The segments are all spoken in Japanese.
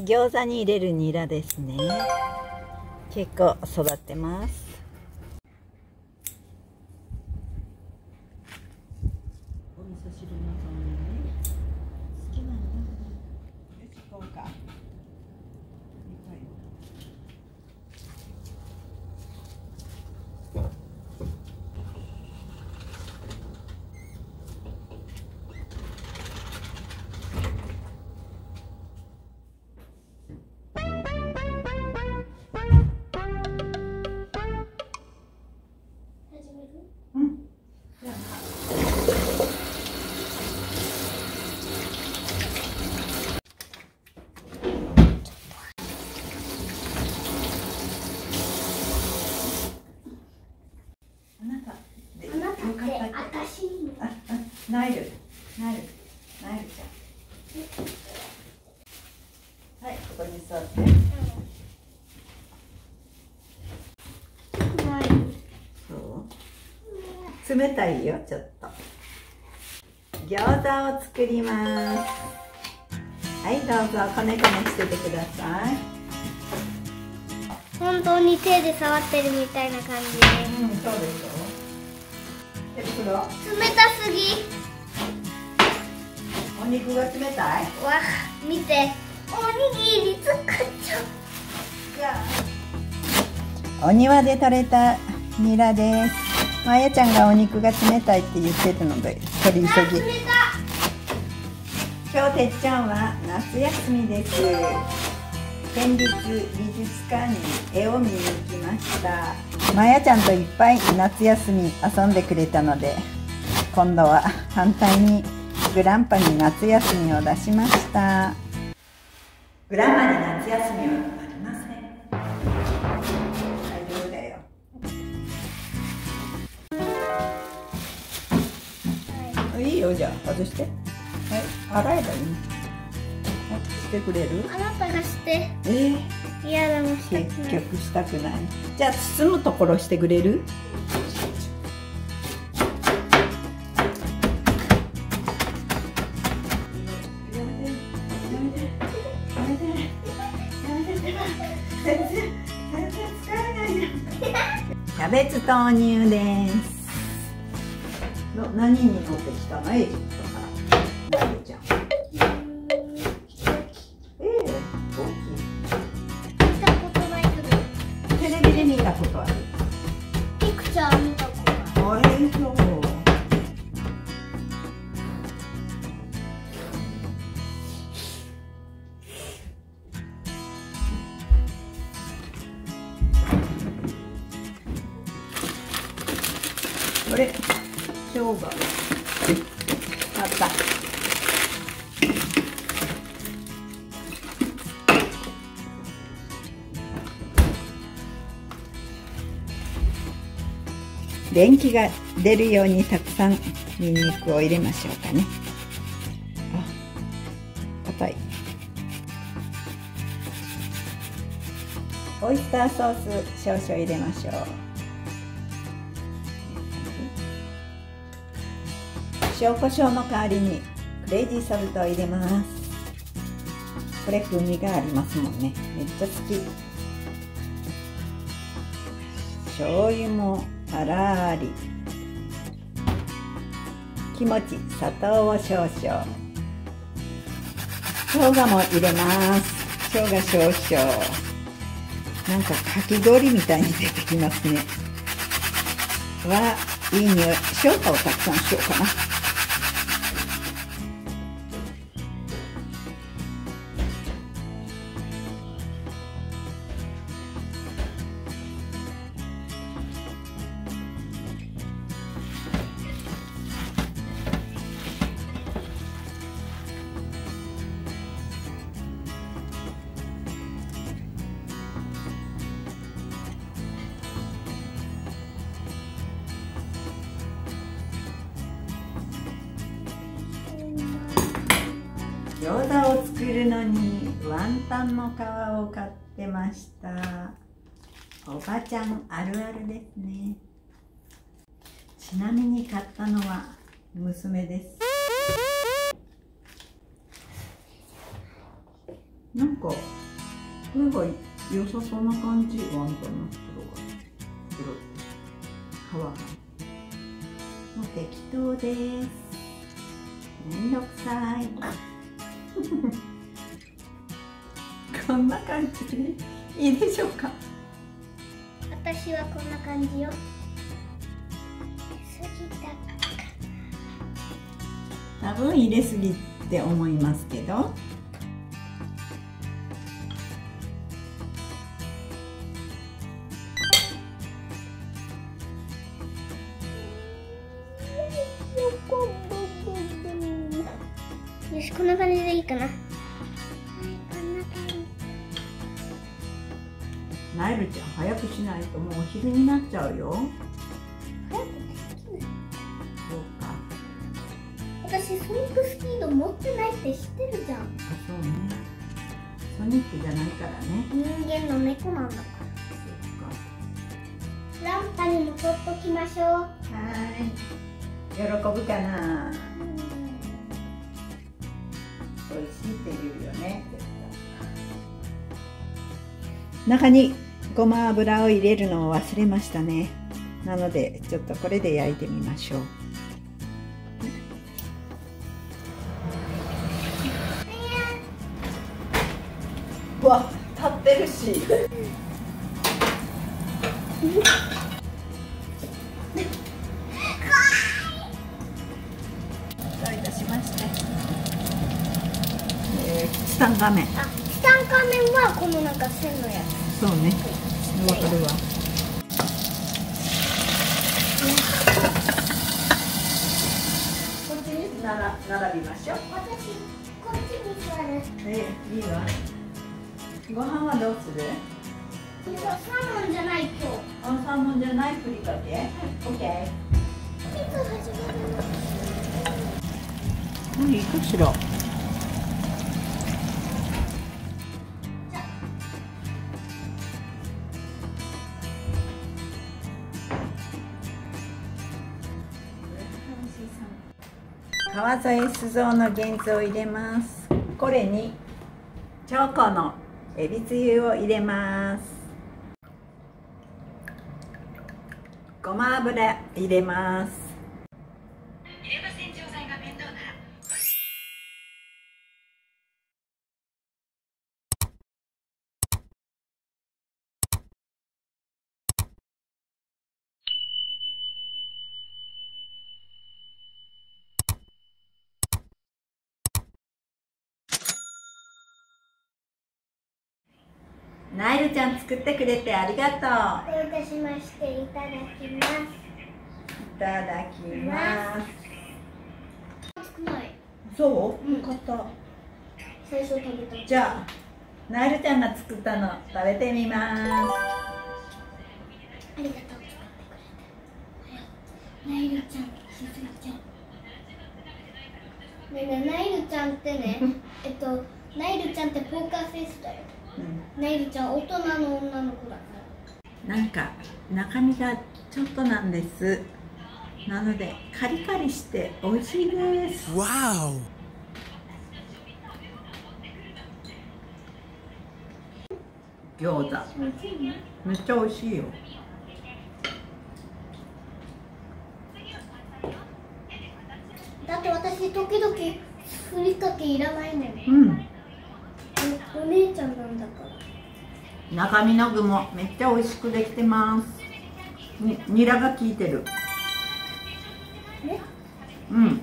餃子に入れるニラですね。結構育ってます。ナイル、ナイル、ナイルちゃん。はい、ここに座って。ないそう。冷たいよ、ちょっと。餃子を作ります。はい、どうぞ、こねこねしててください。本当に手で触ってるみたいな感じでうん、そうでしょ手袋。冷たすぎお肉が冷たい？わ見ておにぎり作っちゃう。お庭で採れたニラです。まやちゃんがお肉が冷たいって言ってたので、取り急ぎ。今日てっちゃんは夏休みです県立美術館に絵を見に行きましたまやちゃんといっぱい夏休み遊んでくれたので今度は反対にグランパに夏休みを出しました。グランパに夏休みはありません。大丈夫だよ。たい。いよじゃあ外して。はい。洗えばいいはいしてくれる？あなたがして。えー。嫌だもんしたく結ない。局したくない。じゃあ包むところしてくれる？キャベツ投入です何に乗ってきたのエジプトからなるちゃんった。電気が出るようにたくさんニンニクを入れましょうかね。あ硬い。オイスターソース少々入れましょう。塩コショウの代わりにクレイジーソルトを入れます。これ風味がありますもんね。めっちゃ好き。醤油もあらり気持ち砂糖を少々。生姜も入れます。生姜少々。なんかかき氷みたいに出てきますね。わいい匂い。生姜をたくさんしようかな。ワンタンの皮を買ってました。おばちゃんあるあるですね。ちなみに買ったのは娘です。なんかこれが良さそうな感じワンタンの袋が。袋皮が。もう適当です。めんどくさい。こんな感じ？でいいでしょうか？私はこんな感じよ。多分入れすぎって思いますけどピード持ってないって知ってるじゃん。あそうね。ソニックじゃないからね。人間の猫なんだかそらランパにも取っときましょう。っかはーい喜ぶかな。美味しいって言うよね。中にごま油を入れるのを忘れましたね。なのでちょっとこれで焼いてみましょうわ立ってるし。どういたしまして、えー、ツタン画面。あツタンカーメンはこのなんか線のやつ。そうね。わかるわ。こっちに並びましょう。私こっちに座る。ええいいわご飯はどうする？サーモンじゃない今日。あサーモンじゃないふりかけ？オッケー。何かしら？川添酒造の原酢を入れます。これにチョコのエビつゆを入れます。ごま油入れます。ナイルちゃん作ってくれてありがとう。どういたしましていただきます。いただきます少ないそう、よかった。最初食べたじゃあナイルちゃんが作ったの食べてみます。ありがとう。ナイルちゃんしずちゃん。ねえねえナイルちゃんってね えっとナイルちゃんってポーカーフェイスだよナイルちゃん。大人の女の子だからなんか中身がちょっとなんです。なのでカリカリして美味しいです。わお餃子。めっちゃ美味しいよ。だって私時々ふりかけいらないもんうんお姉ちゃんなんだから中身の具もめっちゃ美味しくできてます。にニラが効いてる。ねうん。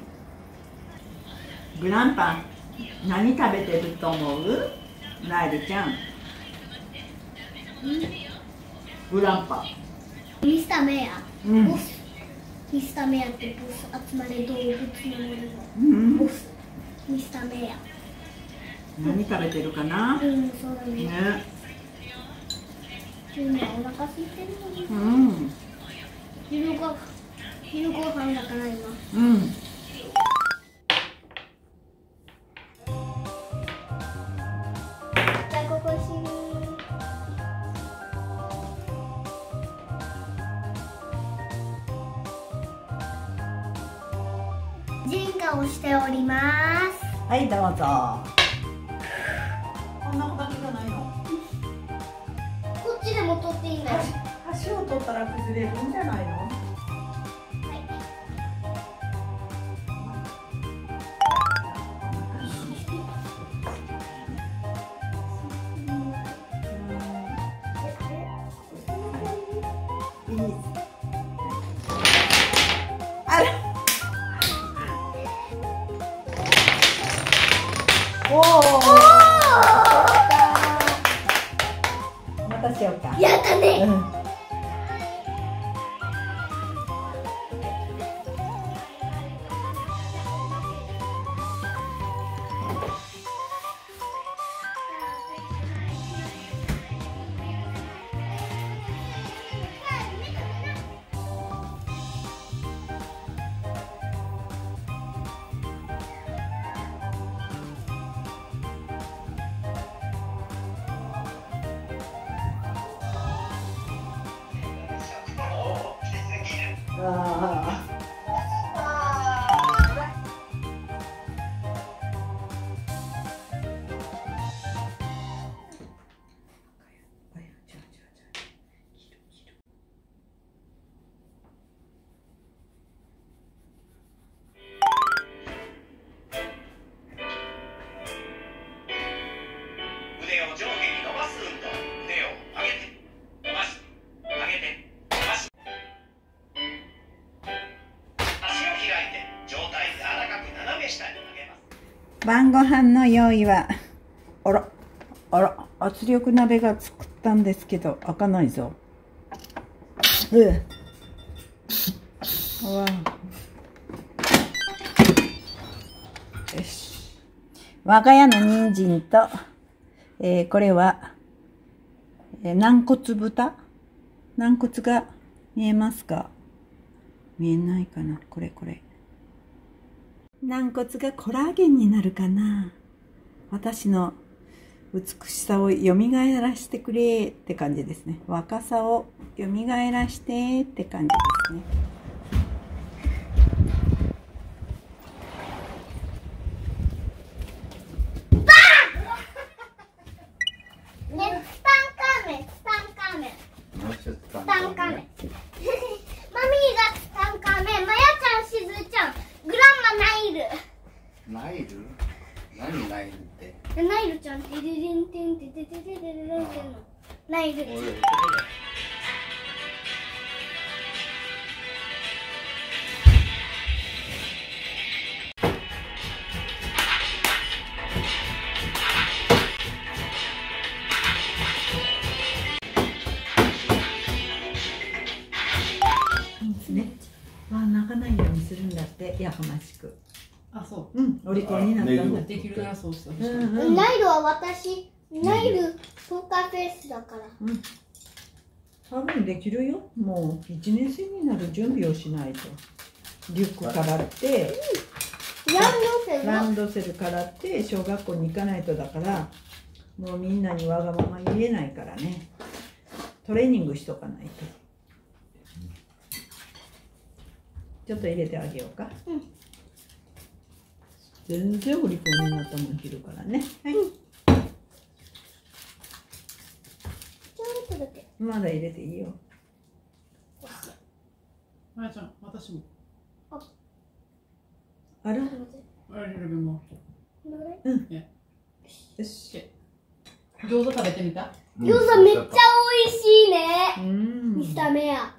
グランパン何食べてると思う？ナイルちゃん。グランパン。ミスターメア、うん。ボス。ミスターメアってボス集まれ動物の森のうん。ボス。ミスターメア。何食べてるかな？うんそうだね。ね今お腹空いてるのにうん。昼ご昼ご飯だから今うん。じゃあここし人化をしておりますはいどうぞこん。なことじゃないのっていいんだよ橋を取ったら崩れるんじゃないの？おおしようか。やったね。うん腕を上下に伸ばす運動腕を上げて晩ご飯の用意はあらあら圧力鍋が作ったんですけど開かないぞ。うう。わよし。我が家の人参と、えーこれは、えー軟骨豚？軟骨が見えますか？見えないかな？これこれ。軟骨がコラーゲンになるかな。私の美しさを蘇らせてくれって感じですね。若さを蘇らしてって感じですね。ねツタンカーメンツタンカーメンもう一つツタンカーメンマミーがツタンカーメンマヤちゃんしずちゃんグランマナイルナイル何ナイルってナイルちゃんテレレンテンテテテテテレレンテンの泣かないようにするんだってやかましく。あそう。んお利口になったんだできるならそうしてほしい、うんうん。ナイルは私ナイルポーカーフェイスだから。多分できるよ。もう1年生になる準備をしないと。リュックからって。ヤンドセルのランドセルからって小学校に行かないとだからもうみんなにわがまま言えないからね。トレーニングしとかないと。ちょっと入れてあげようか、うん。全然お利口になったもん昼からね。はい、ちょっとだけまだ入れていいよ。まやちゃん私も。あ。あれ？るもどれぐらいし。餃子食べてみた？餃子めっちゃ美味しいね。うん。ミスターメア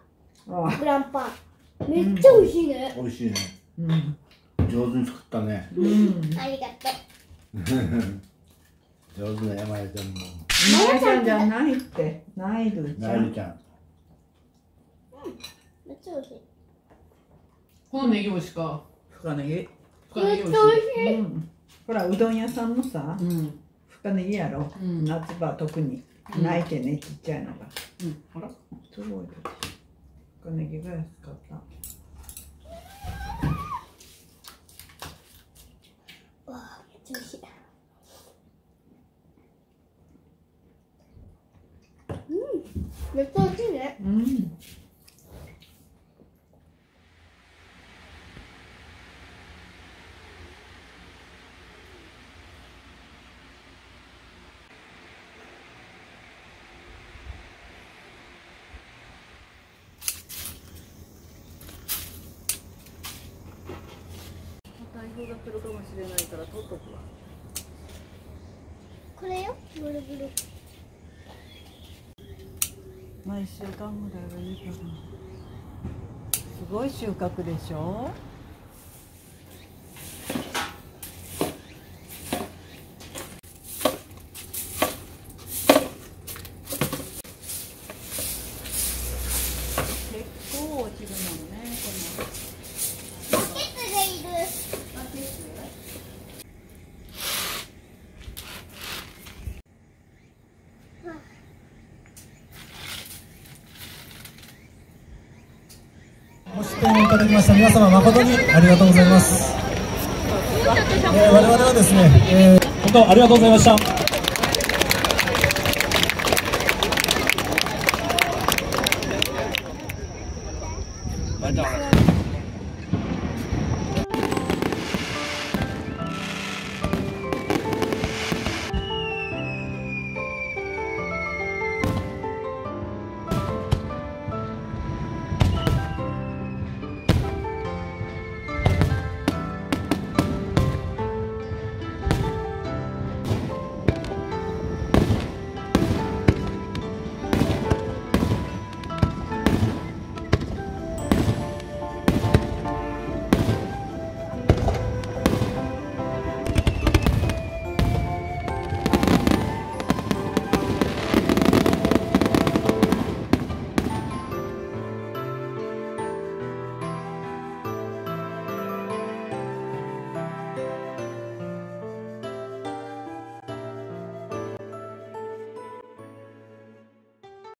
あグランパン。めっちゃ美味しいね。美味しいね。うん。上手に作ったね。うん。ありがと 上手な山谷ちゃんもまやちゃんじゃないって。ナイルちゃん。ナイルちゃん。うめっちゃ美味しいこのネギ美味しか深ネギ深ネギ美味しいうん。ほらうどん。屋さん。もさうん。深ネギやろ、うん。夏場特にうん。泣いてね、ちっちゃいのがうん。あらすごい深ネギが安かっためっちゃ美味しいね。うん。台風が来るかもしれないから取っとくわこれよブルブルまあ1週間ぐらいはいいかなすごい収穫でしょ結構落ちるもんねこのバケツがいるご出演いただきました皆様誠にありがとうございます。えー我々はですね、えー本当ありがとうございました。